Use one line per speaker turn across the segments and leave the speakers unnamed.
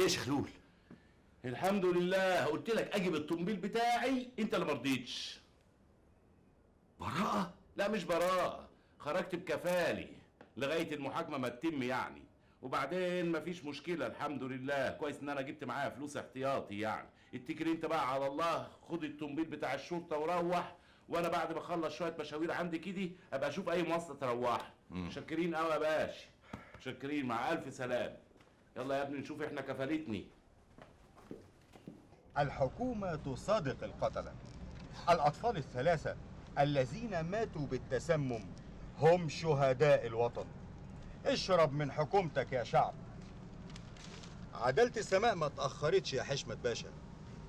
عملت يا شخلول
الحمد لله قلت لك أجيب الطنبيل بتاعي أنت اللي مرضيتش
براءة؟
لا مش براءة خرجت بكفالي لغاية المحاكمة ما تتم يعني. وبعدين مفيش مشكلة الحمد لله كويس إن أنا جبت معايا فلوس احتياطي يعني. اتكل أنت بقى على الله خد الطنبيل بتاع الشرطة وروح. وأنا بعد ما أخلص شوية مشاوير عندي كده أبقى أشوف أي مواصلة تروح. شاكرين قوي يا باشا. شاكرين مع ألف سلام يلا يا ابني نشوف إحنا كفالتني
الحكومة تصادق القتلة الأطفال الثلاثة الذين ماتوا بالتسمم هم شهداء الوطن. اشرب من حكومتك يا شعب. عدالة السماء ما تأخرتش يا حشمة باشا.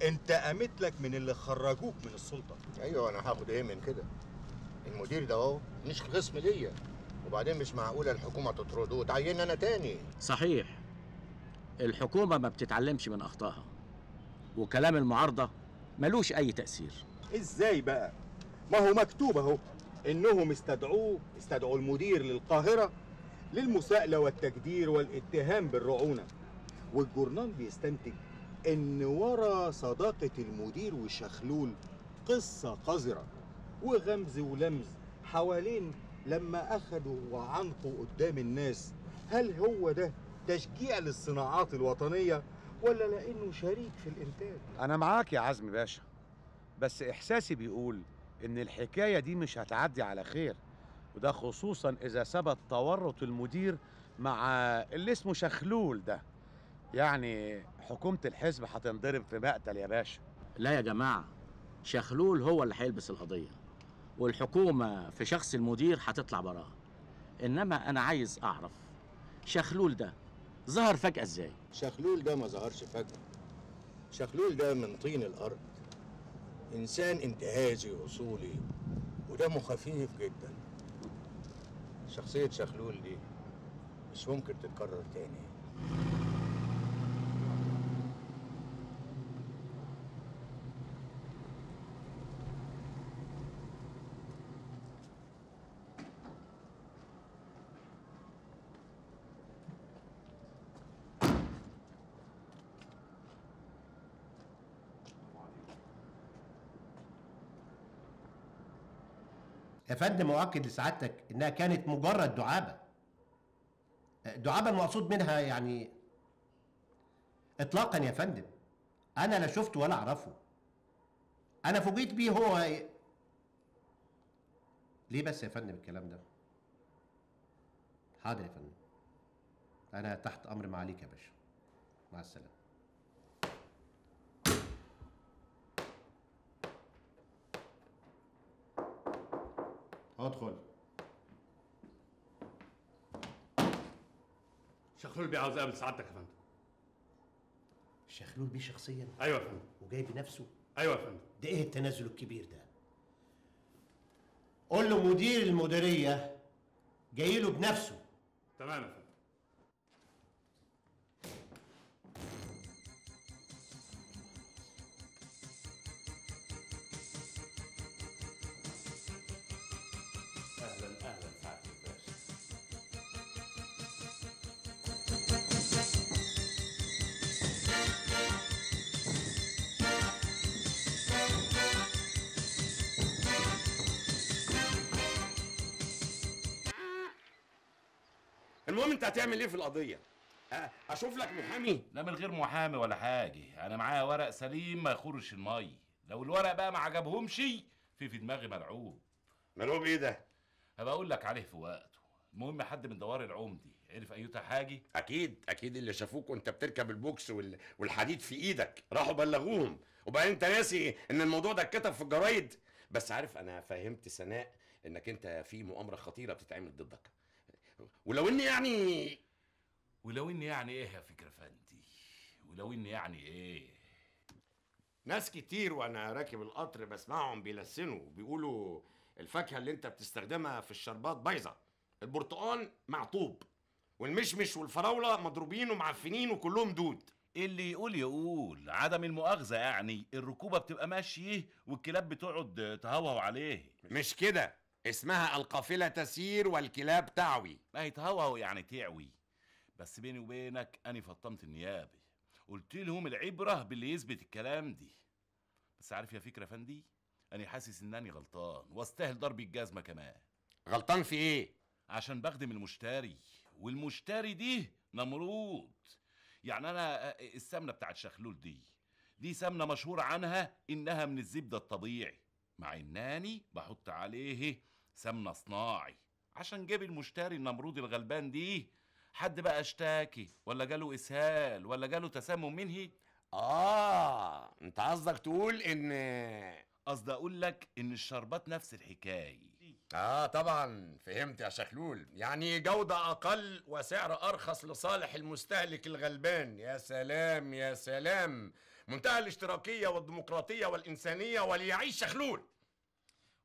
انت قامت لك من اللي خرجوك من السلطة.
أيوه أنا هاخد إيه من كده؟ المدير ده أهو مش خصم ليا. وبعدين مش معقولة الحكومة تطرده وتعين أنا تاني.
صحيح. الحكومة ما بتتعلمش من أخطائها وكلام المعارضة ملوش أي تأثير.
إزاي بقى؟ ما هو مكتوب أهو إنهم استدعوه استدعوا المدير للقاهرة للمساءلة والتجدير والاتهام بالرعونة. والجورنال بيستنتج إن ورا صداقة المدير وشخلول قصة قذرة وغمز ولمز حوالين لما أخدوا وعنقوا قدام الناس. هل هو ده تشجيع للصناعات الوطنية ولا لأنه شريك في الإنتاج؟
أنا معاك يا عزمي باشا بس إحساسي بيقول إن الحكاية دي مش هتعدي على خير وده خصوصا إذا ثبت تورط المدير مع اللي اسمه شخلول ده. يعني حكومة الحزب هتنضرب في مقتل يا باشا.
لا يا جماعة شخلول هو اللي هيلبس القضية والحكومة في شخص المدير هتطلع براها إنما أنا عايز أعرف شخلول ده ظهر فجأة إزاي؟
شخلول ده ما ظهرش فجأة. شخلول ده من طين الأرض. إنسان انتهازي أصولي ودمه خفيف جدا. شخصية شخلول دي مش ممكن تتكرر تاني.
يا فندم مؤكد لسعادتك إنها كانت مجرد دعابة. دعابة المقصود منها يعني اطلاقا يا فندم أنا لا شفته ولا أعرفه. أنا فوجئت بيه هو ليه بس يا فندم الكلام ده؟ حاضر يا فندم. أنا تحت أمر معاليك يا باشا. مع السلامة. ادخل.
شخلول بيه عاوز اقابل سعادتك يا فندم.
شخلول بيه شخصيا؟
أيوه يا فندم.
وجاي بنفسه
أيوه يا فندم.
ده إيه التنازل الكبير ده؟ قول له مدير المديرية جاي له بنفسه.
تمام يا فندم.
انت هتعمل إيه في القضية؟ أشوف لك محامي.
لا من غير محامي ولا حاجة. أنا معايا ورق سليم ما يخرش المي. لو الورق بقى ما عجبهمش في في دماغي ملعوب.
ملعوب إيه ده؟
هبقى أقول لك عليه في وقته. المهم حد من دوار العمدي عرف أيوتا حاجة
أكيد أكيد اللي شافوك وأنت بتركب البوكس وال... والحديد في إيدك. راحوا بلغوهم. وبعدين أنت ناسي إن الموضوع ده اتكتب في الجرايد. بس عارف أنا فهمت سناء إنك أنت في مؤامرة خطيرة بتتعمل ضدك. ولو إني يعني
ولو إني يعني إيه يا فكرة فندي؟ ولو إني يعني إيه؟
ناس كتير وأنا راكب القطر بسمعهم بيلسنوا بيقولوا الفاكهة اللي أنت بتستخدمها في الشربات بايظة. البرتقال معطوب والمشمش والفراولة مضروبين ومعفنين وكلهم دود.
اللي يقول يقول؟ عدم المؤاخذة يعني. الركوبة بتبقى ماشية والكلاب بتقعد تهوهو عليه.
مش كده. اسمها القافلة تسير والكلاب تعوي.
ما هي تهوهو يعني تعوي. بس بيني وبينك أنا فطمت النيابة. قلت لهم العبرة باللي يثبت الكلام دي. بس عارف يا فكرة فندي؟ أنا حاسس إنني غلطان واستاهل ضرب الجزمة كمان.
غلطان في إيه؟
عشان بخدم المشتري والمشتري دي نمرود. يعني أنا السمنة بتاعت شخلول دي دي سمنة مشهور عنها إنها من الزبدة الطبيعي. مع إنني بحط عليه سمنة صناعي. عشان جيب المشتري النمرود الغلبان دي حد بقى اشتاكي؟ ولا جاله إسهال؟ ولا جاله تسمم منهي
آه أنت قصدك تقول إن
قصدي أقول لك إن الشربات نفس الحكاية.
آه طبعا. فهمت يا شخلول يعني جودة أقل وسعر أرخص لصالح المستهلك الغلبان. يا سلام يا سلام. منتهى الاشتراكية والديمقراطية والإنسانية وليعيش شخلول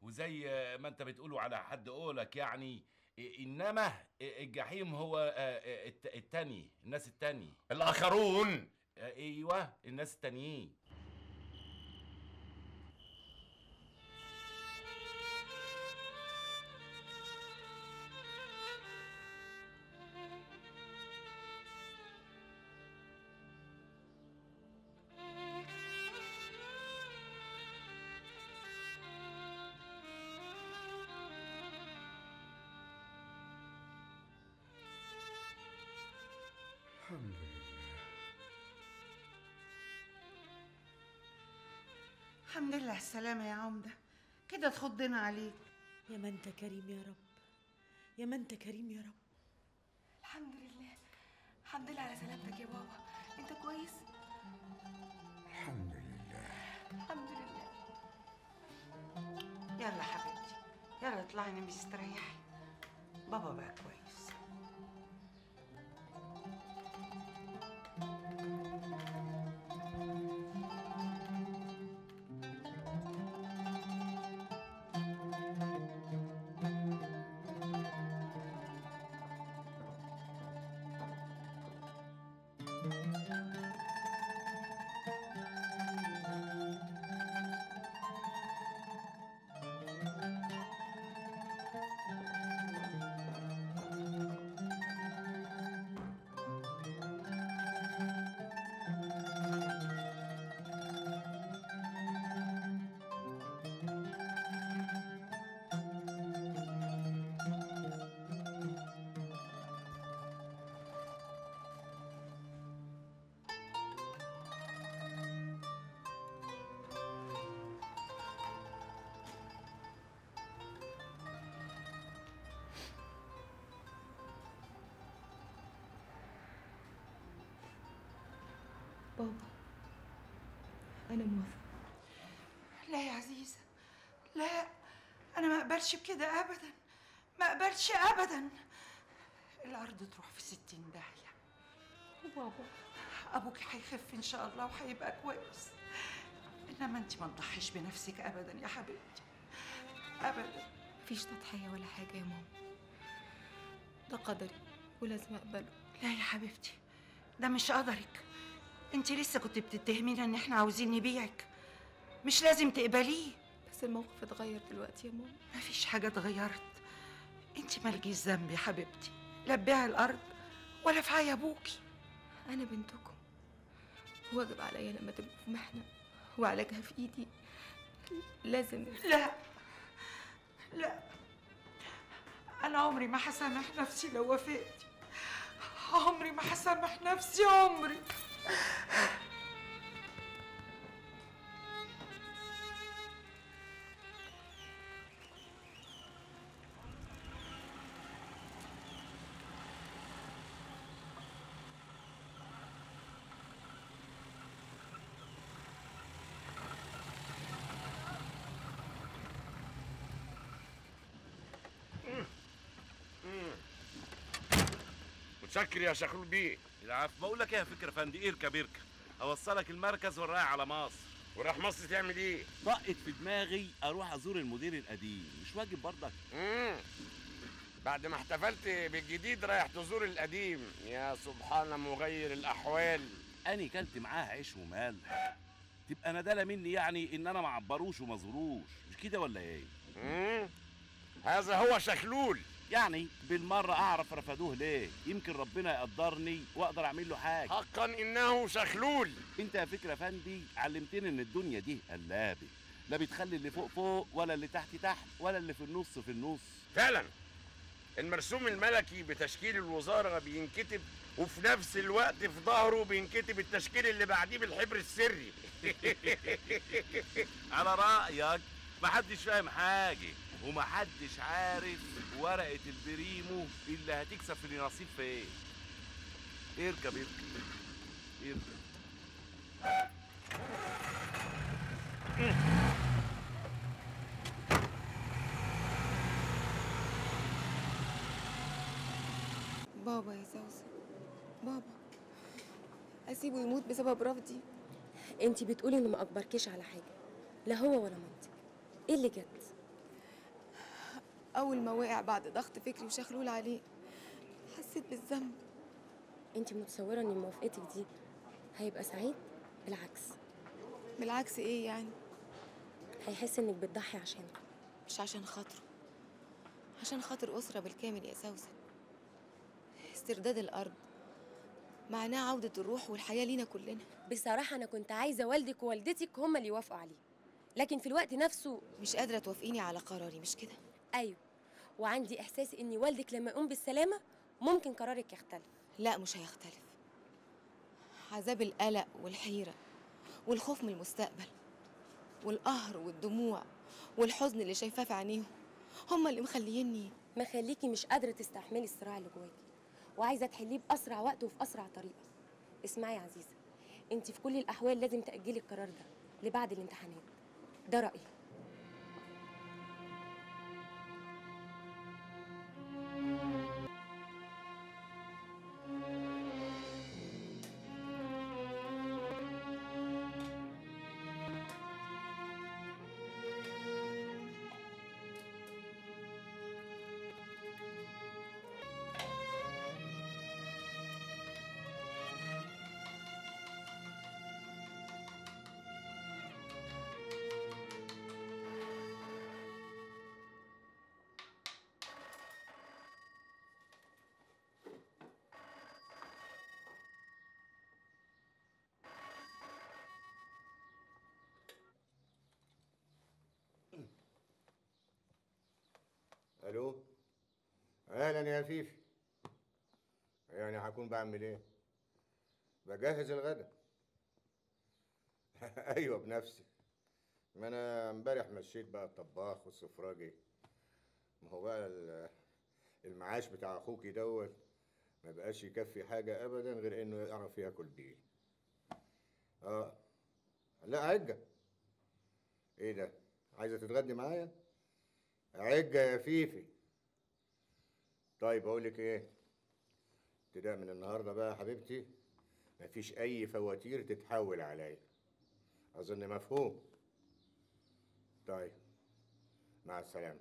وزي ما انت بتقولوا على حد قولك يعني إنما الجحيم هو الت- التاني الناس التاني.
الآخرون.
أيوه الناس التانيين.
الحمد لله
على السلامة يا عمدة. كده تخضنا عليك.
يا ما انت كريم يا رب. يا ما انت كريم يا رب.
الحمد لله. الحمد لله على سلامتك يا بابا. انت كويس؟
الحمد لله.
الحمد لله.
يلا حبيبتي يلا اطلعي نامي استريحي. بابا بقى كويس.
أنا موافقة.
لا يا عزيزة لا أنا ما أقبلش بكده أبدا ما أقبلش أبدا. الأرض تروح في ستين داهية.
بابا.
أبوك هيخف إن شاء الله وهيبقى كويس. إنما أنت ما تضحيش بنفسك أبدا يا حبيبتي أبدا.
مفيش تضحية ولا حاجة يا ماما. ده قدري ولازم أقبله.
لا يا حبيبتي ده مش قدرك. أنت لسه كنت بتتهمينا إن إحنا عاوزين نبيعك. مش لازم تقبليه.
بس الموقف اتغير دلوقتي يا ماما.
مفيش حاجة اتغيرت. انت مالكيش ذنب يا حبيبتي. لا بيع الأرض ولا في عيا أبوكي.
أنا بنتكم. واجب عليا لما تبقوا في محنة وعلاجها في إيدي. لازم.
لا. لا. أنا عمري ما هسامح نفسي لو وافقتي. عمري ما هسامح نفسي عمري.
متشكر يا شخول بيه
العفو. بقول لك إيه يا فكرة فندي اركب اركب أوصلك المركز والرايح على مصر.
وراح مصر تعمل إيه؟
طقت في دماغي أروح أزور المدير القديم. مش واجب برضك؟
مم. بعد ما احتفلت بالجديد رايح تزور القديم. يا سبحان مغير الأحوال.
أني كلت معاه عيش وملح تبقى ندالة مني يعني إن أنا ما عبروش وما زوروش. مش كده ولا إيه؟
مم. هذا هو شخلول.
يعني بالمرة أعرف رفضوه ليه؟ يمكن ربنا يقدرني وأقدر أعمل له حاجة.
حقا إنه شخلول
أنت يا فكرة فندي علمتني إن الدنيا دي قلابه لا بتخلي اللي فوق فوق ولا اللي تحت تحت ولا اللي في النص في النص.
فعلا. المرسوم الملكي بتشكيل الوزارة بينكتب وفي نفس الوقت في ظهره بينكتب التشكيل اللي بعديه بالحبر السري.
على رأيك محدش فاهم حاجة. ومحدش عارف ورقة البريمو اللي هتكسب في النصيب في إيه. اركب اركب اركب.
بابا يا زوزة بابا. أسيبه يموت بسبب رفضي.
انتي بتقولي إنه ما أجبركيش على حاجة لا هو ولا مامتك. إيه اللي جد؟
أول ما وقع بعد ضغط فكري وشخلول عليه حسيت بالذنب.
انتي متصورة إن موافقتك دي هيبقى سعيد؟ بالعكس.
بالعكس إيه يعني؟
هيحس إنك بتضحي عشانه.
مش عشان خاطره. عشان خاطر أسرة بالكامل يا سوسن استرداد الأرض. معناه عودة الروح والحياة لينا كلنا.
بصراحة أنا كنت عايزة والدك ووالدتك هما اللي يوافقوا عليه. لكن في الوقت نفسه
مش قادرة توافقيني على قراري مش كده؟
أيوه. وعندي إحساس إن والدك لما يقوم بالسلامة ممكن قرارك يختلف.
لا مش هيختلف. عذاب القلق والحيرة والخوف من المستقبل والقهر والدموع والحزن اللي شايفاه في عينيهم هما اللي مخليني
مخليكي مش قادرة تستحملي الصراع اللي جواكي. وعايزة تحليه بأسرع وقت وفي أسرع طريقة. اسمعي يا عزيزة انت في كل الأحوال لازم تأجلي القرار ده لبعد الامتحانات. ده
رأيي. أهلا يا فيفي. يعني هكون بعمل إيه؟ بجهز الغدا. أيوه بنفسي. ما أنا امبارح مشيت بقى الطباخ والسفراجي. ما هو بقى ال- المعاش بتاع أخوكي دوت ما بقاش يكفي حاجة ابدا غير إنه يعرف ياكل بيه. آه. لا عجة. إيه ده؟ عايزة تتغدي معايا؟ عجة يا فيفي. طيب أقول لك إيه؟ ابتداء من النهارده بقى يا حبيبتي مفيش أي فواتير تتحول عليا. أظن مفهوم. طيب مع السلامة.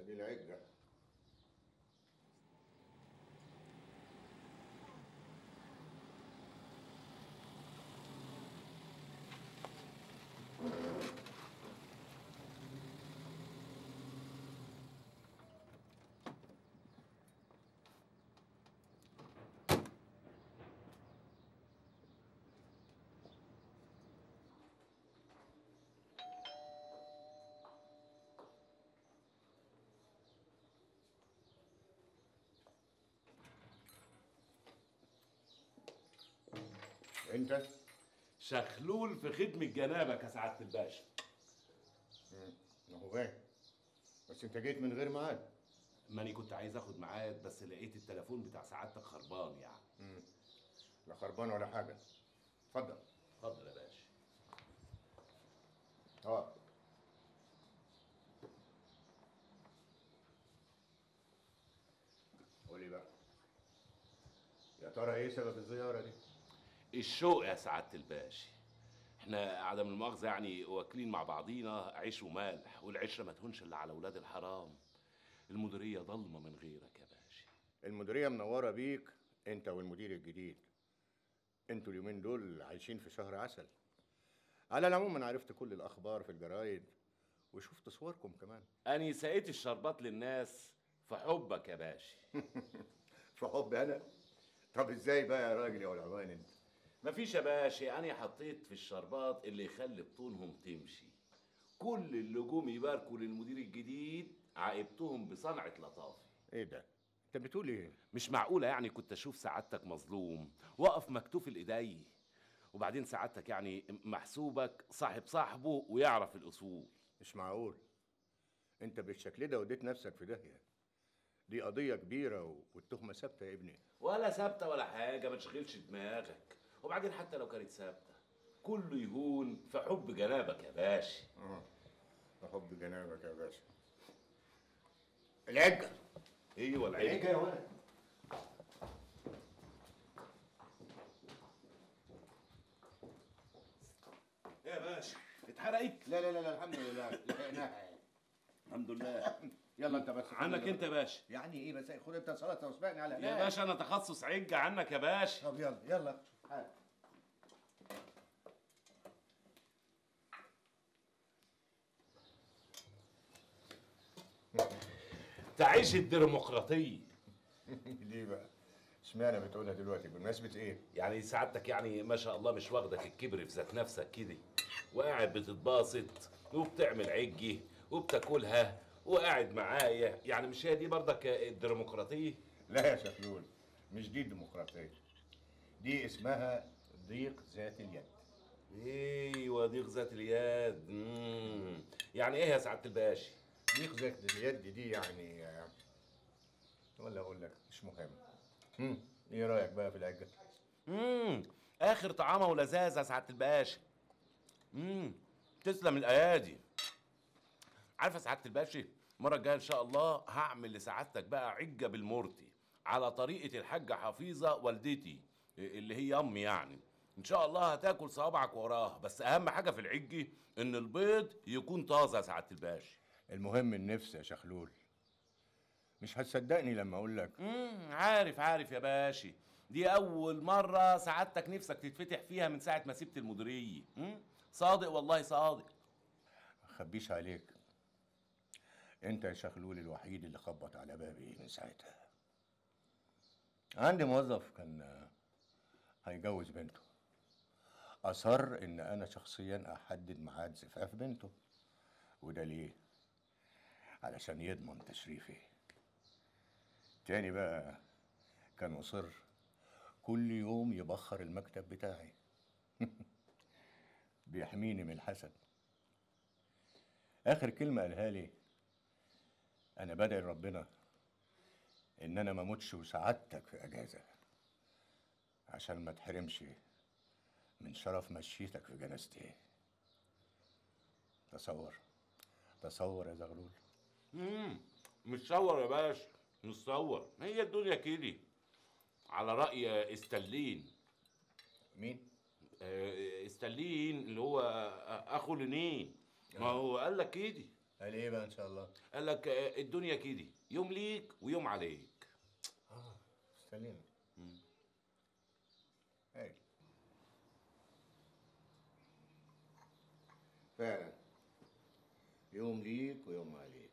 ادي العجه انت
شخلول في خدمة جنابك يا سعادة الباشا.
ما هو باين بس انت جيت من غير ميعاد.
ماني كنت عايز اخد ميعاد بس لقيت التليفون بتاع سعادتك خربان يعني.
مم. لا خربان ولا حاجة. اتفضل.
اتفضل يا باشا.
آه. قولي بقى. يا ترى إيه سبب الزيارة دي؟
الشوق يا سعادة الباشا. إحنا عدم المؤاخذة يعني واكلين مع بعضينا عيش ومالح والعشرة ما تهونش إلا على ولاد الحرام. المديرية ضلمة من غيرك يا باشا.
المديرية منورة بيك أنت والمدير الجديد. أنتوا اليومين دول عايشين في شهر عسل. على العموم أنا عرفت كل الأخبار في الجرايد وشفت صوركم كمان.
أني سقيت الشربات للناس في حبك يا باشا.
في حب أنا؟ طب إزاي بقى يا راجل يا ولعوان أنت؟
مفيش يا باشا أنا حطيت في الشربات اللي يخلي بطونهم تمشي. كل اللجوم يباركوا للمدير الجديد عاقبتهم بصنعة لطافة
إيه ده؟ أنت بتقول إيه؟
مش معقولة يعني كنت أشوف سعادتك مظلوم واقف مكتوف الإيدي وبعدين سعادتك يعني محسوبك صاحب صاحبه ويعرف الأصول.
مش معقول. أنت بالشكل ده وديت نفسك في داهية. دي قضية كبيرة والتهمة ثابتة يا ابني.
ولا ثابتة ولا حاجة ما تشغلش دماغك. وبعدين حتى لو كانت ثابتة كله يهون في حب جنابك يا باشا.
آه بحب جنابك يا باشا. العجة.
أيوه
العجة.
العجة
يا ولد.
يا باشا اتحرقت.
لا لا لا لا الحمد لله. لحقناها
الحمد لله.
يلا انت بس
عنك انت يا باشا.
يعني إيه بس خد انت سلطه واسبقني على
يا. باشا أنا تخصص عجة عنك يا باشا.
طب يلا يلا. حالك
تعيش الديمقراطية.
ليه بقى؟ اشمعنى بتقولها دلوقتي؟ بمناسبة إيه؟
يعني سعادتك يعني ما شاء الله مش واخدك الكبر في ذات نفسك كده. وقاعد بتتباسط وبتعمل عجة وبتاكلها وقاعد معايا. يعني مش هي دي برضك الديمقراطية؟
لا يا شخلول مش دي الديمقراطية. دي اسمها ضيق ذات اليد.
أيوه ضيق ذات اليد. مم. يعني إيه يا سعادة الباشا؟
ضيق ذات اليد دي يعني ولا أقول لك مش مهم. هم، إيه رأيك بقى في العجة؟
امم اخر طعامه ولذاذة يا سعادة الباشا. امم تسلم الايادي. عارفة سعادة الباشا المرة الجاية ان شاء الله هعمل لسعادتك بقى عجة بالمرتي على طريقة الحاجة حفيظة والدتي. اللي هي امي يعني. إن شاء الله هتاكل صوابعك وراها. بس أهم حاجة في العجه إن البيض يكون طازة يا سعادة الباشا.
المهم النفس يا شخلول مش هتصدقني لما أقول لك.
امم عارف عارف يا باشا دي أول مرة سعادتك نفسك تتفتح فيها من ساعة ما سبت المديرية. صادق والله صادق.
أخبيش عليك. أنت يا شخلول الوحيد اللي خبط على بابي من ساعتها. عندي موظف كان هيجوز بنته. أصر إن أنا شخصيا أحدد ميعاد زفاف بنته. وده ليه؟ علشان يضمن تشريفي تاني بقى كان مصر كل يوم يبخر المكتب بتاعي. بيحميني من الحسد. آخر كلمة قالها لي أنا بدعي ربنا إن أنا ما أموتش وسعادتك في أجازة. عشان ما تحرمش من شرف مشيتك في جنازتي. تصور تصور يا زغلول.
امم مش صور يا باشا مش صور. هي الدنيا كده. على رأي استالين.
مين؟
آه، استالين اللي هو أخو لينين ما هو قال لك كده.
قال إيه بقى إن شاء الله؟
قال لك آه، الدنيا كده. يوم ليك ويوم عليك.
آه سليم
مم.
فعلا. يوم ليك ويوم عليك.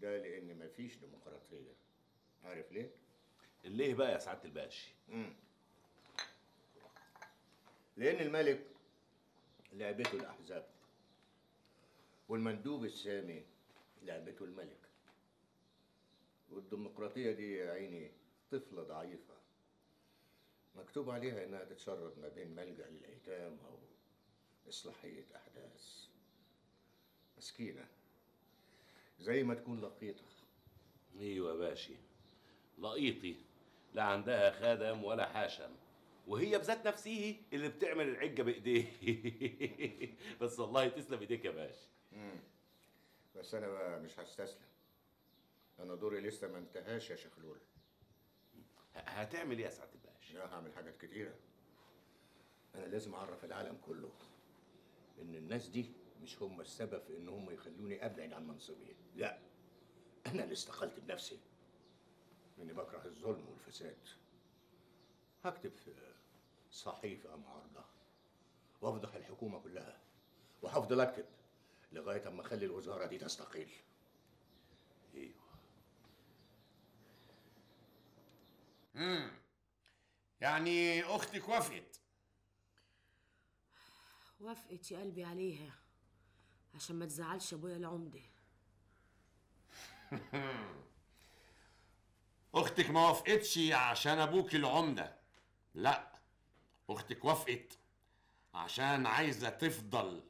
ده لأن مفيش ديمقراطية. عارف ليه؟
ليه بقى يا سعادة الباشا؟
مم. لأن الملك لعبته الأحزاب. والمندوب السامي لعبته الملك. والديمقراطية دي يا عيني طفلة ضعيفة. مكتوب عليها إنها تتشرد ما بين ملجأ للأيتام أو إصلاحية أحداث. مسكينة. زي ما تكون لقيطة.
أيوه يا باشا لقيطي. لا عندها خادم ولا حاشم وهي بذات نفسه اللي بتعمل العجة بإيديه. بس والله تسلم إيديك يا باشا.
بس أنا بقى مش هستسلم. أنا دوري لسه ما انتهاش يا شخلول
هتعمل إيه يا سعاده الباشا
لا هعمل حاجات كتيرة. أنا لازم أعرف العالم كله إن الناس دي مش هم السبب في إن هم يخلوني أبعد عن منصبي. لا أنا اللي استقلت بنفسي. إني بكره الظلم والفساد. هكتب في صحيفة معارضه وأفضح الحكومة كلها وهفضل أكتب لغاية أما أخلي الوزارة دي تستقيل.
إيوه. يعني أختك وافقت.
وافقت يا قلبي عليها عشان ما تزعلش أبويا العمدة.
أختك ما وافقتش عشان أبوك العمدة. لا أختك وافقت عشان عايزة تفضل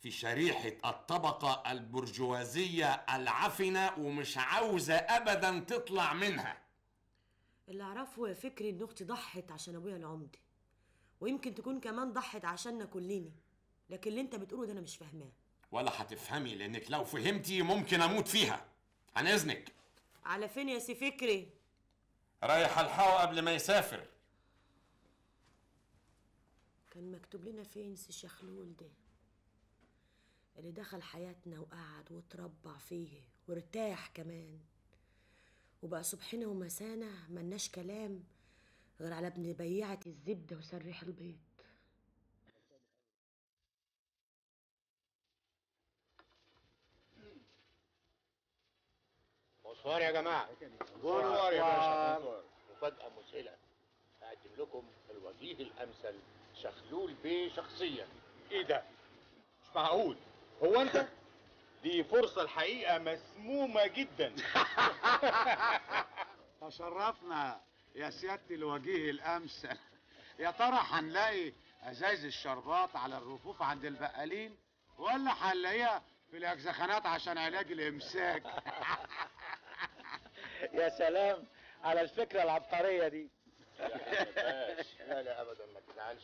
في شريحة الطبقة البرجوازية العفنة ومش عاوزة ابدا تطلع منها.
اللي أعرفه يا فكري إن أختي ضحت عشان أبويا العمده ويمكن تكون كمان ضحت عشاننا كلنا لكن اللي أنت بتقوله ده أنا مش فاهماه.
ولا هتفهمي لأنك لو فهمتي ممكن أموت فيها. عن إذنك.
على فين يا سي فكري؟
رايح الحقه قبل ما يسافر.
كان مكتوب لنا فين سي شخلول ده؟ اللي دخل حياتنا وقعد وتربع فيه وارتاح كمان. وبقى صبحنا ومسانا ملناش كلام غير على ابن بياعة الزبدة وسريح البيض.
bonsoir يا جماعة. bonsoir يا باشا مفاجأة مذهله هقدم لكم الوجيه الأمثل شخلول بيه شخصيا.
إيه ده؟ مش معقول. هو أنت؟ دي فرصة الحقيقة مسمومة جدا.
تشرفنا يا سيادة الوجيه الأمثل يا ترى هنلاقي أزايز الشربات على الرفوف عند البقالين ولا هنلاقيها في الأجزخانات عشان علاج الإمساك؟
يا سلام على الفكرة العبقرية دي.
لا لا ابدا ما تزعلش.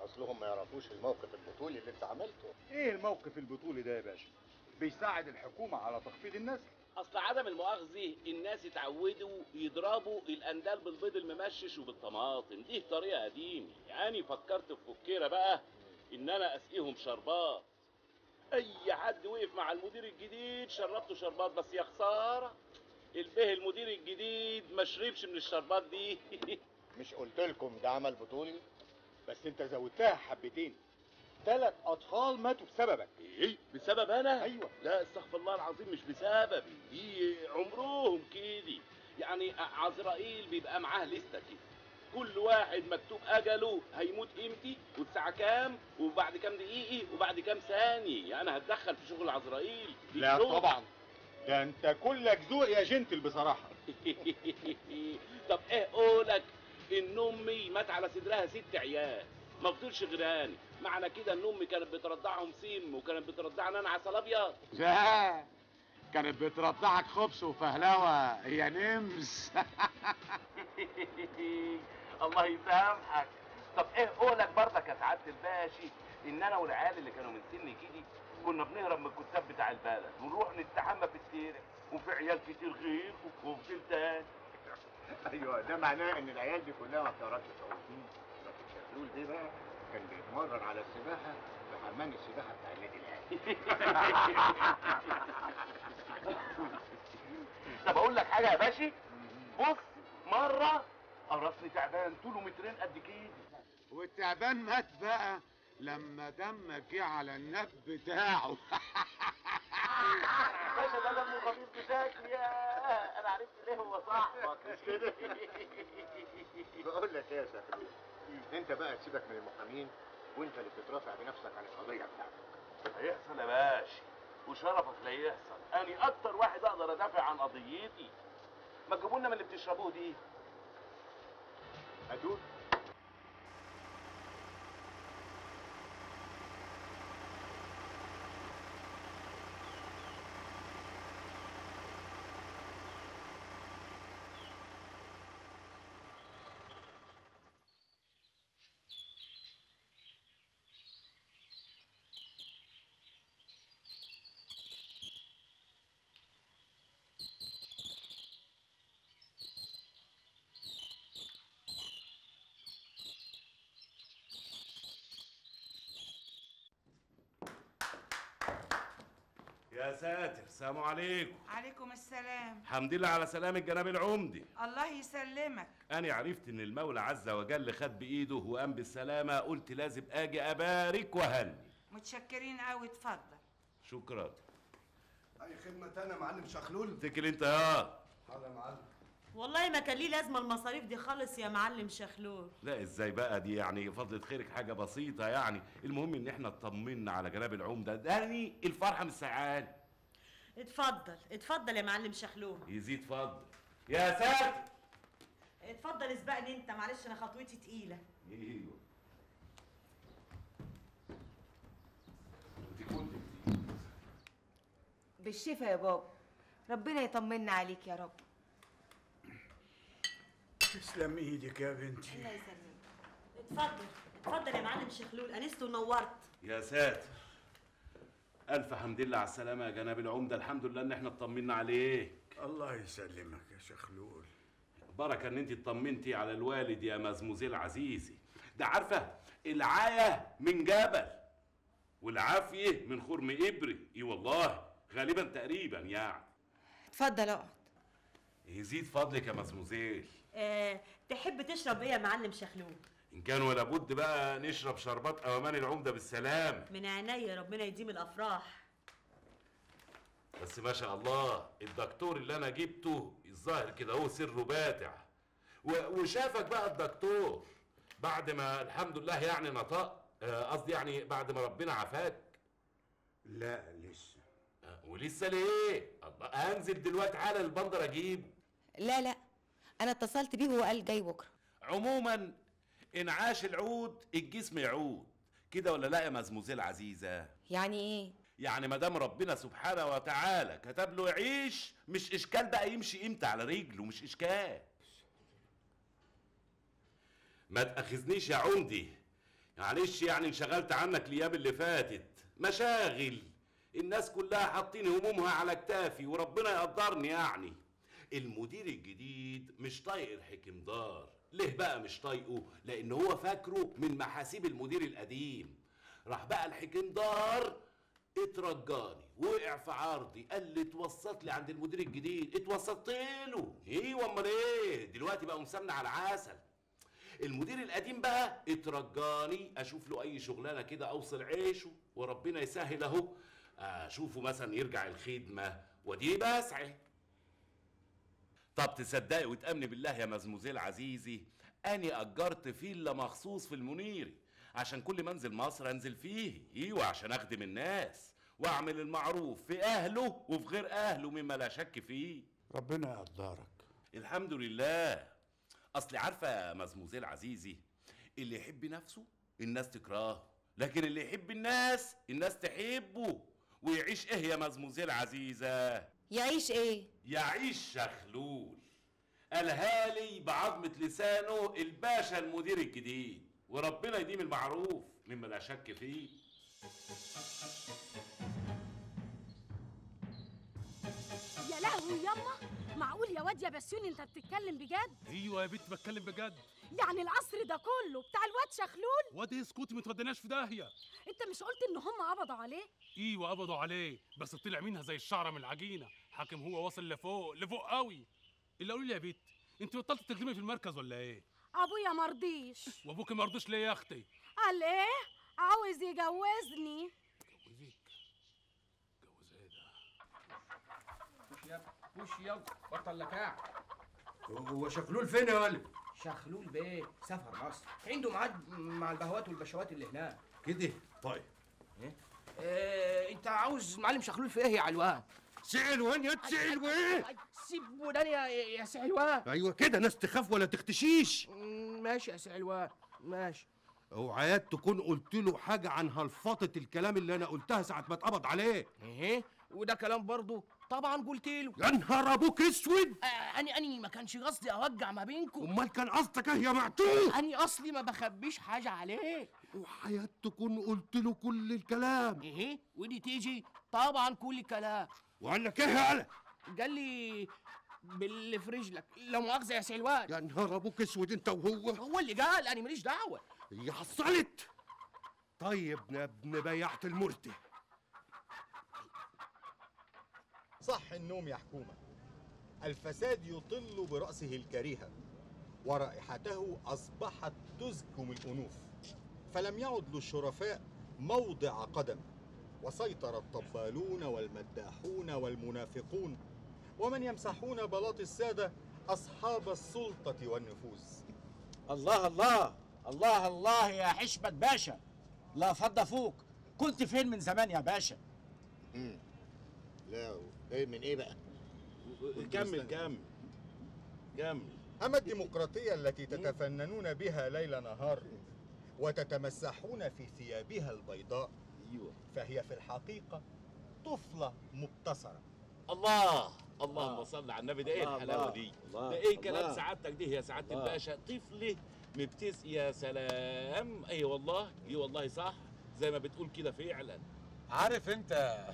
أصلهم ما يعرفوش الموقف البطولي اللي انت عملته.
إيه الموقف البطولي ده يا باشا؟ بيساعد الحكومة على تخفيض النسل
أصل عدم المؤاخذة الناس اتعودوا يضربوا الأندال بالبيض الممشش وبالطماطم. دي طريقة قديمة. يعني فكرت في فكيرة بقى إن أنا أسقيهم شربات. أي حد وقف مع المدير الجديد شربته شربات بس يا خسارة. البه المدير الجديد ما شربش من الشربات دي.
مش قلت لكم ده عمل بطولي؟
بس أنت زودتها حبتين. ثلاث أطفال ماتوا بسببك.
إيه؟ بسبب أنا؟
أيوه.
لا استغفر الله العظيم مش بسببي. دي عمرهم كده. يعني عزرائيل بيبقى معاه لستة كده. كل واحد مكتوب أجله هيموت إمتى والساعة كام وبعد كام دقيقة وبعد كام ثانية. أنا هتدخل في شغل عزرائيل
لا
شغل.
طبعا. ده أنت كلك ذوق يا جنتل بصراحة.
طب إيه قولك؟ إن أمي مات على صدرها ست عيال. ما فضلش غيراني. معنى كده إن أمي كانت بترضعهم سم وكانت بترضعني أنا عسل أبيض.
لا كانت بترضعك خبز وفهلوة. هي نمس.
الله يسامحك. طب إيه قولك برضك يا سعادة الباشا إن أنا والعيال اللي كانوا من سني كده كنا بنهرب من الكتاب بتاع البلد ونروح نستحمى في السيرة وفي عيال كتير غير وفي تاني
أيوه ده معناه إن العيال دي كلها ما بتعرفش تعوم. لكن شغلول دي بقى. كان بيتمرن على السباحة في حمام السباحة بتاع النادي الأهلي.
طب أقول لك حاجة يا باشا بص مرة قرصني تعبان طوله مترين قد كده
والتعبان مات بقى لما دمك جه على النب بتاعه.
باشا ده دمه خفيف بشكل يا أنا عرفت ليه هو صاحبك.
مش كده؟ بقول لك إيه يا سفر انت بقى تسيبك من المحامين وانت اللي بتترافع بنفسك عن القضية بتاعتك.
هيحصل يا باشا. وشرفك لا يحصل. أنا أكتر واحد أقدر أدافع عن قضيتي. ما تجيبوا لنا من اللي بتشربوه دي؟
هدول
يا ساتر السلام عليكم.
عليكم السلام.
الحمد لله على سلامة جناب العمدة
الله يسلمك.
أنا عرفت إن المولى عز وجل خد بإيده وقام بالسلامة قلت لازم أجي أبارك وأهني.
متشكرين قوي اتفضل.
شكرا.
أي خدمة تانية يا معلم؟ شخلول
اتكل أنت يا.
حاضر يا معلم.
والله ما كان ليه لازمة المصاريف دي خالص يا معلم شخلول
لا إزاي بقى دي؟ يعني فضلة خيرك حاجة بسيطة يعني. المهم إن إحنا اطمنا على جناب العمدة. داني الفرحة مش سعاد
اتفضل اتفضل يا معلم شخلول
يزيد فضل يا ساتر!
اتفضل اسبقني انت معلش أنا خطوتي تقيلة.
أيوه.
بالشفا يا بابا. ربنا يطمنا عليك يا رب.
تسلم إيدك يا بنتي.
الله يسلمك.
اتفضل اتفضل يا معلم شخلول. أنست ونورت.
يا ساتر! ألف حمد لله على السلامة يا جناب العمدة. الحمد لله إن إحنا اطمنا عليك.
الله يسلمك يا شخلول
بركة إن انت اطمنتي على الوالد يا مزموزيل عزيزي ده عارفة العاية من جبل والعافية من خرم إبري. إي والله غالبا تقريبا يعني.
اتفضل اقعد.
يزيد فضلك يا مزموزيل.
آه تحب تشرب إيه يا معلم شخلول
إن كان ولا بد بقى نشرب شربات أومان العمدة بالسلام.
من عينيا ربنا يديم الأفراح.
بس ما شاء الله الدكتور اللي أنا جبته الظاهر كده هو سره باتع. وشافك بقى الدكتور. بعد ما الحمد لله يعني نطق آه، قصدي يعني بعد ما ربنا عافاك.
لا لسه.
ولسه ليه؟ الله أنزل دلوقتي حالا البندر أجيب
لا لا أنا اتصلت بيه وهو قال جاي بكرة.
عموما انعاش العود الجسم يعود. كده ولا لا يا مزموزيل عزيزه
يعني إيه؟
يعني ما دام ربنا سبحانه وتعالى كتب له يعيش مش إشكال بقى يمشي إمتى على رجله مش إشكال. ما تأخذنيش يا عمدي. معلش يعني انشغلت عنك الأيام اللي فاتت. مشاغل. الناس كلها حاطين همومها على كتافي وربنا يقدرني يعني. المدير الجديد مش طايق الحكمدار. ليه بقى مش طايقه؟ لأن هو فاكره من محاسيب المدير القديم. راح بقى الحكمدار اترجاني وقع في عرضي قال لي اتوسط لي عند المدير الجديد. اتوسطت له. إيوه أمال إيه؟ دلوقتي بقى مسمنه على عسل. المدير القديم بقى اترجاني أشوف له أي شغلانة كده أوصل عيشه وربنا يسهل أهو أشوفه مثلا يرجع الخدمة. ودي بسعي طب تصدقي وتأمني بالله يا مزموزيل عزيزي أني أجرت فيلا مخصوص في المنيري عشان كل ما أنزل مصر أنزل فيه. إيوه عشان أخدم الناس وأعمل المعروف في أهله وفي غير أهله مما لا شك فيه.
ربنا يقدرك.
الحمد لله. اصل عارفة يا مزموزيل عزيزي اللي يحب نفسه الناس تكرهه لكن اللي يحب الناس الناس تحبه ويعيش إيه يا مزموزيل عزيزة؟
يعيش إيه؟
يعيش شخلول قالها لي بعظمة لسانه الباشا المدير الجديد وربنا يديم المعروف مما لا شك فيه.
يا لهوي ياما! معقول يا واد يا بسيوني انت بتتكلم بجد؟
أيوه يا بنت بتكلم بجد.
يعني القصر ده كله بتاع الواد شخلول؟
واد اسكتي ما توديناش في داهية.
انت مش قلت ان هم قبضوا عليه؟
أيوه قبضوا عليه بس طلع منها زي الشعرة من العجينة. حاكم هو واصل لفوق لفوق قوي. اللي قولي لي يا بنت انت بطلت تخدمي في المركز ولا إيه؟
ابويا مرضيش.
وابوكي ما رضوش ليه يا أختي؟
قال إيه؟ عاوز يجوزني.
خش يلا بطل لكاع
هو شخلول فين يا ولد؟
شخلول بيه سافر مصر. عنده ميعاد مع البهوات والبشوات اللي هناك.
كده؟ طيب.
إيه؟ آه، انت عاوز معلم شخلول في إيه يا علوان؟
سعلوان يا سعلوان
سيب وداني يا يا سعلوان
أيوه كده ناس تخاف ولا تختشيش.
ماشي يا سعلوان ماشي.
اوعى تكون قلت له حاجة عن هلفطه الكلام اللي أنا قلتها ساعة ما اتقبض عليه.
إيه؟ وده كلام برضه طبعا قلت له.
يا نهار أبوك أسود.
آه، اني أني ما كانش قصدي أوجع ما بينكم.
أمال كان قصدك إيه يا معتوه؟
أني أصلي ما بخبيش حاجة عليه
وحياة تكون قلت له كل الكلام.
إيه؟ ودي تيجي. طبعا كل كلام
وقال لك إيه يا قلق؟
قال لي باللي في رجلك. لا مؤاخذة يا سلوان
يا نهار أبوك أسود أنت وهو.
هو اللي قال. أنا ماليش دعوة.
هي حصلت طيب يا ابن بياعة المرتي.
صح النوم يا حكومة. الفساد يطل برأسه الكريهة ورائحته أصبحت تزكم الأنوف. فلم يعد للشرفاء موضع قدم وسيطر الطبالون والمداحون والمنافقون ومن يمسحون بلاط السادة أصحاب السلطة والنفوذ.
الله الله الله الله يا حشمة باشا. لا فض فوق. كنت فين من زمان يا باشا؟
لا. جاي من إيه بقى؟
كمل
كمل. كمل.
أما الديمقراطية التي تتفننون بها ليل نهار وتتمسحون في ثيابها البيضاء
أيوة.
فهي في الحقيقة طفلة مبتصرة.
الله اللهم صل على النبي. ده إيه
الله،
الحلاوة
الله،
دي؟
الله،
ده إيه كلام
الله.
سعادتك دي يا سعادة
الله.
الباشا؟ طفلة مبتس يا سلام. أي والله. دي والله صح. زي ما بتقول كده فعلا.
عارف انت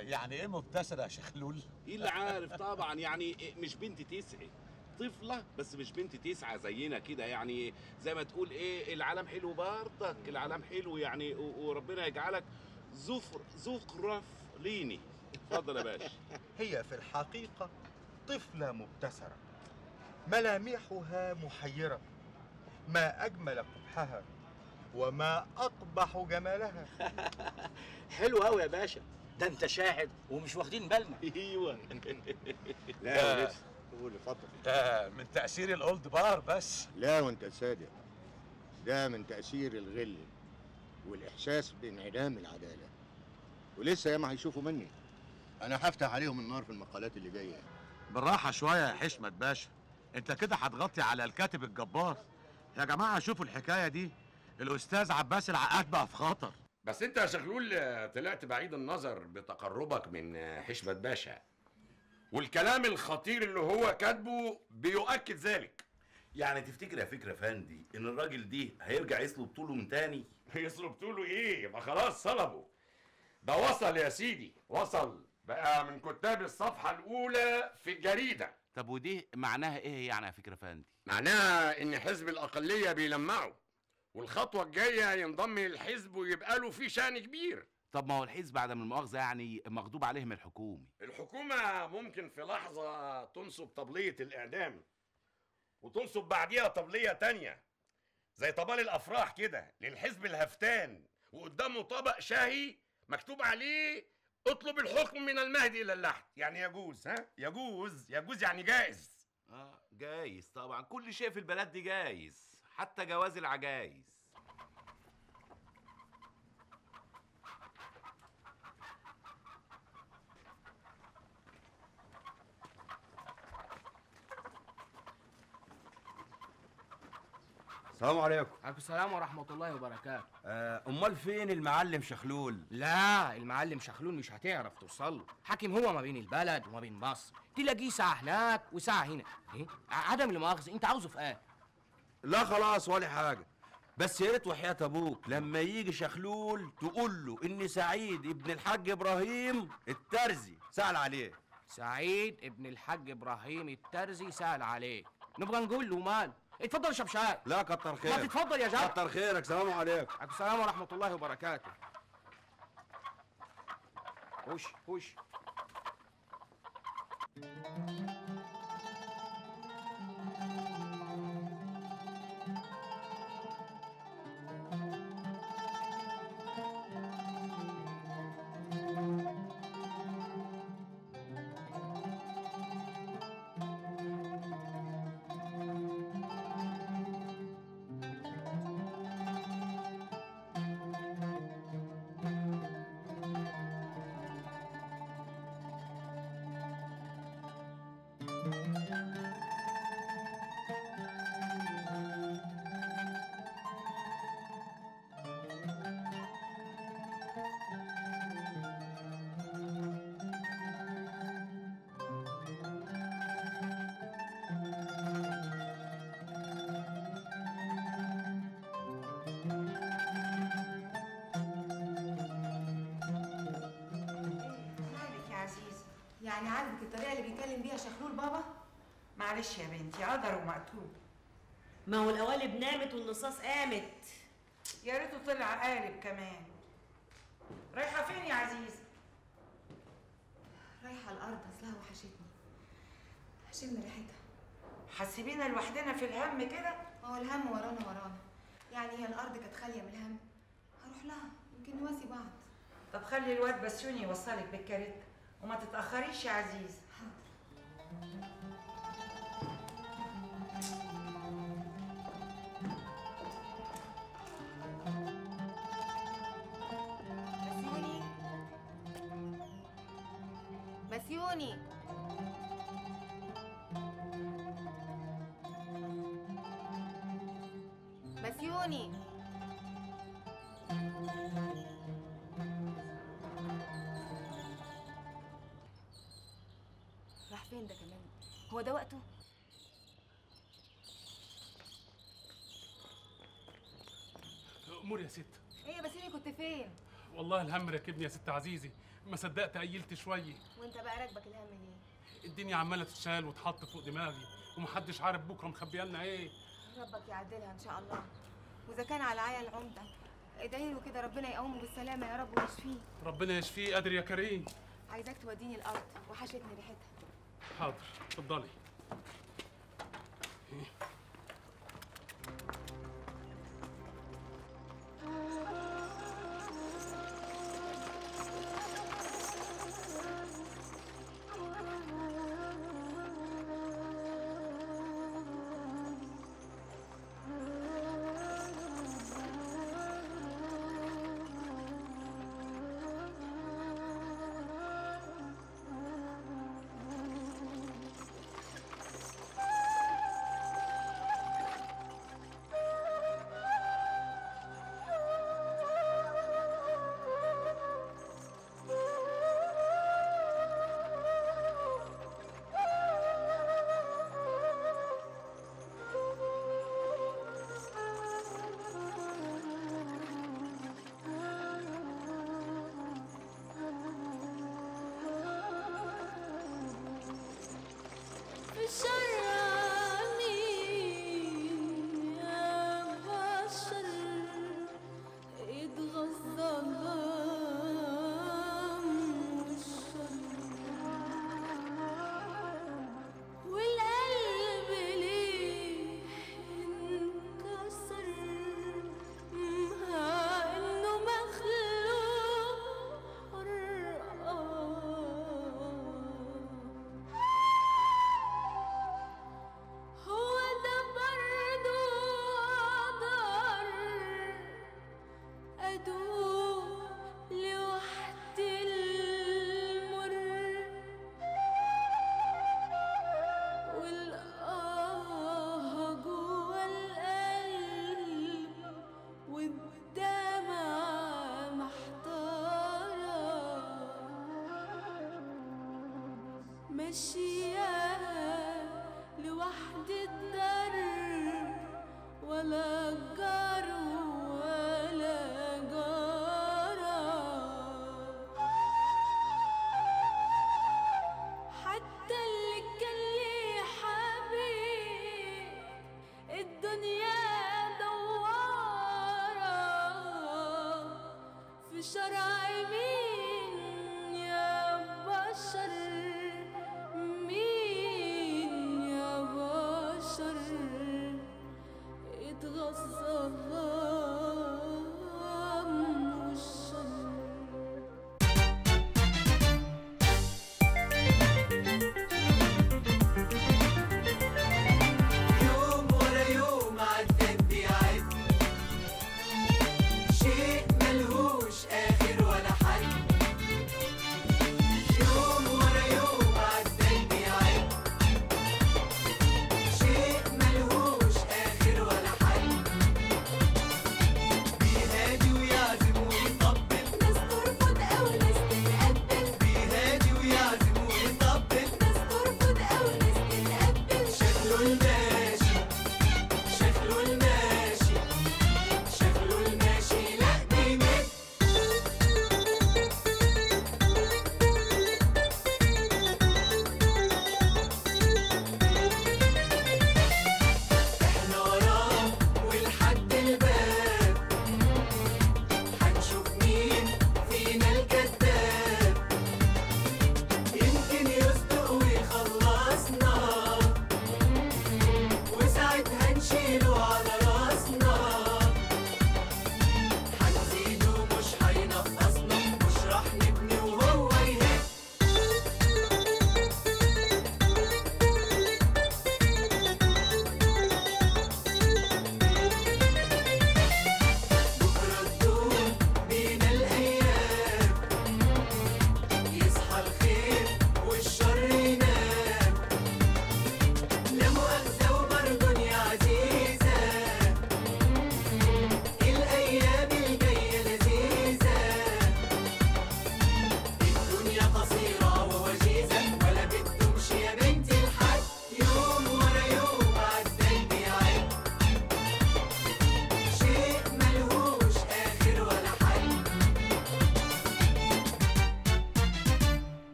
يعني إيه مبتسرة يا شخلول؟
إيه اللي عارف؟ طبعا. يعني مش بنت تسعة. طفلة بس مش بنت تسعة زينا كده يعني زي ما تقول إيه العالم حلو برضك العالم حلو يعني وربنا يجعلك زفر زخرف ليني اتفضل يا باشا.
هي في الحقيقة طفلة مبتسرة. ملامحها محيرة. ما أجمل قبحها وما أقبح جمالها.
حلو قوي يا باشا. ده أنت شاهد ومش واخدين بالنا.
أيوه.
لا لسه قول اتفضل.
ده من تأثير الأولد بار بس.
لا وأنت صادق. ده من تأثير الغل والإحساس بانعدام العدالة. ولسه ياما هيشوفوا مني. أنا هفتح عليهم النار في المقالات اللي جاية.
بالراحة شوية يا حشمت باشا. أنت كده هتغطي على الكاتب الجبار. يا جماعة شوفوا الحكاية دي. الأستاذ عباس العقاد بقى في خطر
بس انت يا شغلول طلعت بعيد النظر بتقربك من حشمة باشا. والكلام الخطير اللي هو كاتبه بيؤكد ذلك.
يعني تفتكر يا فكرة فندي إن الراجل دي هيرجع يصلب طوله من تاني؟
يصلب طوله إيه؟ يبقى خلاص صلبه. ده وصل يا سيدي وصل. بقى من كتاب الصفحة الأولى في الجريدة.
طب ودي معناها إيه يعني يا فكرة فندي؟
معناها إن حزب الأقلية بيلمعوا والخطوة الجاية ينضم للحزب ويبقى له فيه شأن كبير.
طب ما هو الحزب عدم المؤاخذة يعني مغضوب عليه من الحكومي.
الحكومة ممكن في لحظة تنصب طبلية الإعدام وتنصب بعديها طبلية تانية زي طبال الأفراح كده للحزب الهفتان وقدامه طبق شاهي مكتوب عليه اطلب الحكم من المهدي إلى اللحد. يعني يجوز ها؟ يجوز يجوز يعني جائز.
آه جايز طبعا كل شيء في البلد دي جايز. حتى جواز العجايز.
السلام عليكم.
عليكم السلام ورحمة الله وبركاته.
آه، أمال فين المعلم شخلول؟
لا المعلم شخلول مش هتعرف توصل له. حاكم هو ما بين البلد وما بين مصر. تلاقيه ساعة هناك وساعة هنا. إيه؟ عدم المؤاخذة أنت عاوزه في إيه؟
لا خلاص ولا حاجة. بس يا ريت وحياة أبوك لما يجي شخلول تقول له إن سعيد ابن الحاج إبراهيم الترزي سأل عليه.
سعيد ابن الحاج إبراهيم الترزي سأل عليك نبغى نقول له مال. اتفضل يا شبشاب
لا كتر خيرك.
ما تتفضل يا جاب
كتر خيرك سلام عليكم
عليكم السلام ورحمة الله وبركاته. خش خش
يعني عاجبك الطريقة اللي بيتكلم بيها شخلول بابا؟
معلش يا بنتي قدر ومكتوب
ما هو القوالب نامت والنصاص قامت.
يا ريته طلع قالب كمان. رايحة فين يا عزيز؟
رايحة الأرض أصلها وحشتني. هشم ريحتها.
هتسيبينا لوحدنا في الهم كده؟
ما هو الهم ورانا ورانا. يعني هي الأرض كانت خالية من الهم. هروح لها يمكن نواسي بعض.
طب خلي الواد بسيوني يوصلك بالكاريتا وما تتأخريش يا عزيز.
بسيوني بسيوني بسيوني هو ده وقته؟
امور يا ست.
إيه يا بسيوني كنت فين؟
والله الهم راكبني يا ست عزيزي. ما صدقت قيلت شوية.
وانت بقى راكبك الهم ليه؟
الدنيا عمالة تتشال وتحط فوق دماغي ومحدش عارف بكرة مخبيه لنا إيه.
ربك يعدلها إن شاء الله. وإذا كان على عيا العمدة ادعي له كده ربنا يقومه بالسلامه يا رب ويشفيه.
ربنا يشفيه قادر يا كريم.
عايزاك توديني الأرض وحشتني ريحتها.
حاضر اتفضلي
ماشية لوحدي الدرب ولا جار